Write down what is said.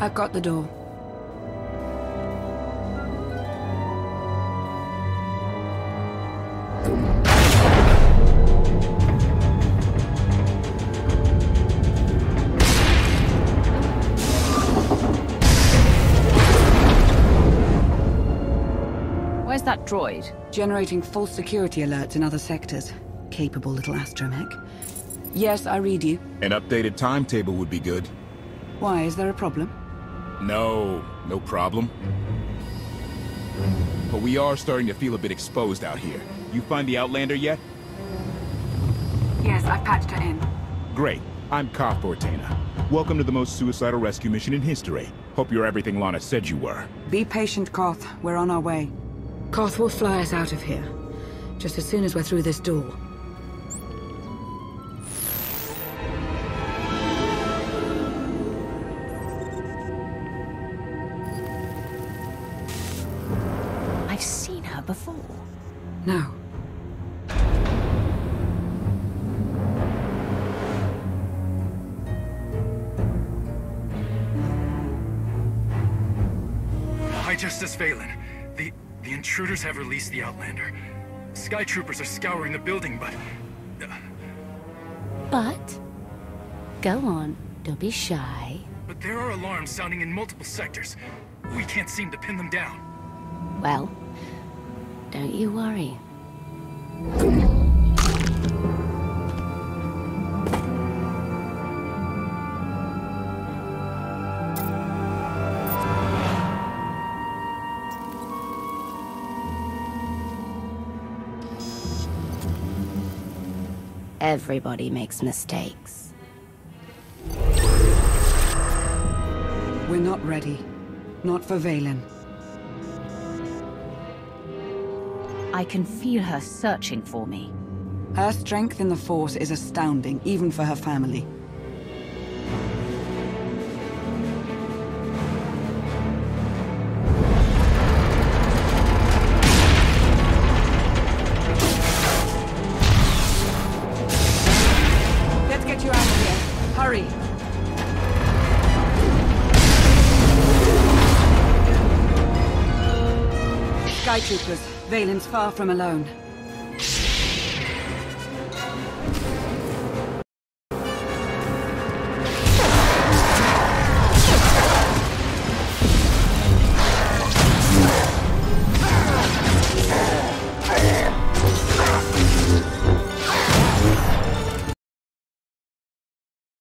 I've got the door. Where's that droid? Generating false security alerts in other sectors. Capable little astromech. Yes, I read you. An updated timetable would be good. Why, is there a problem? No, no problem. But we are starting to feel a bit exposed out here. You find the Outlander yet? Yes, I've patched her in. Great. I'm Koth Vortena. Welcome to the most suicidal rescue mission in history. Hope you're everything Lana said you were. Be patient, Koth. We're on our way. Koth will fly us out of here. Just as soon as we're through this door. Her before. No. High Justice Vaylin, the the intruders have released the Outlander. Sky troopers are scouring the building, but uh, But... Go on, don't be shy. but there are alarms sounding in multiple sectors. We can't seem to pin them down. Well, don't you worry. Everybody makes mistakes. We're not ready. Not for Vaylin. I can feel her searching for me. Her strength in the Force is astounding, even for her family. Let's get you out of here. Hurry. Sky Troopers, Vaylin's far from alone.